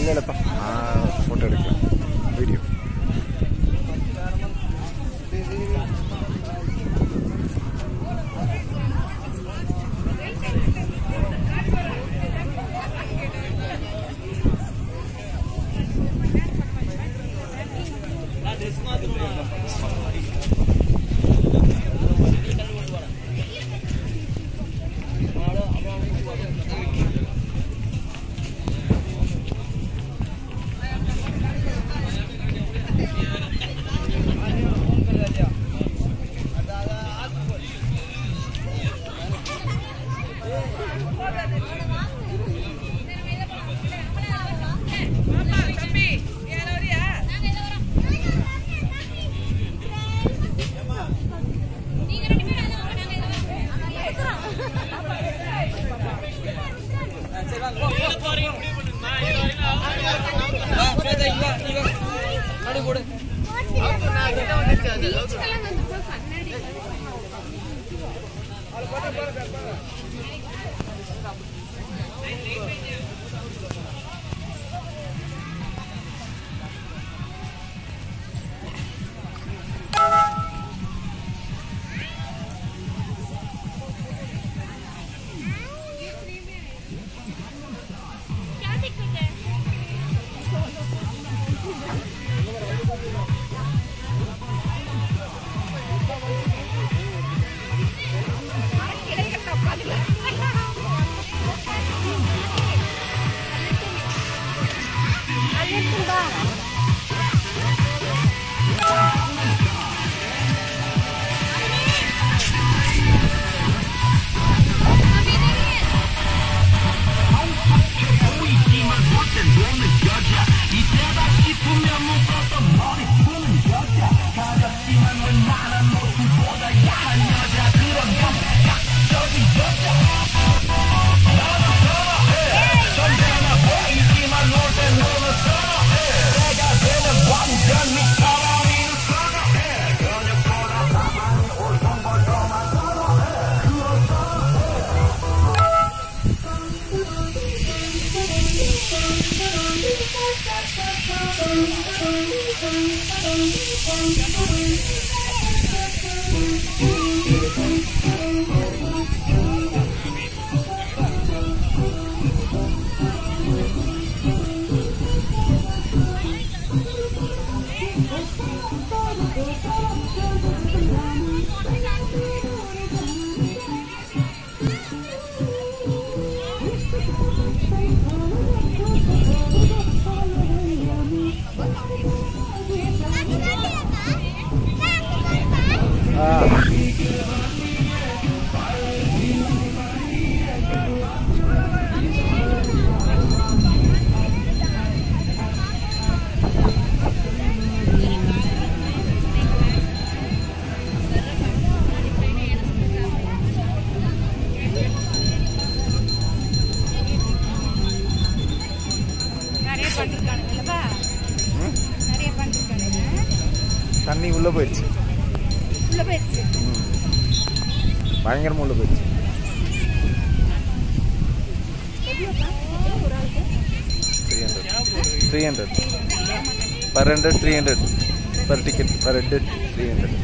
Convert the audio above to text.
ഇങ്ങനെ ഫോട്ടോ എടുക്കാം. Video. Photo எடுக்கிறேன் Thank you. தண்ணி உள்ளே போயிடுச்சு. உள்ள போயிடுச்சு. பயங்கரமாக உள்ளே போயிடுச்சு. Three hundred three hundred per hundred three hundred per ticket per head three hundred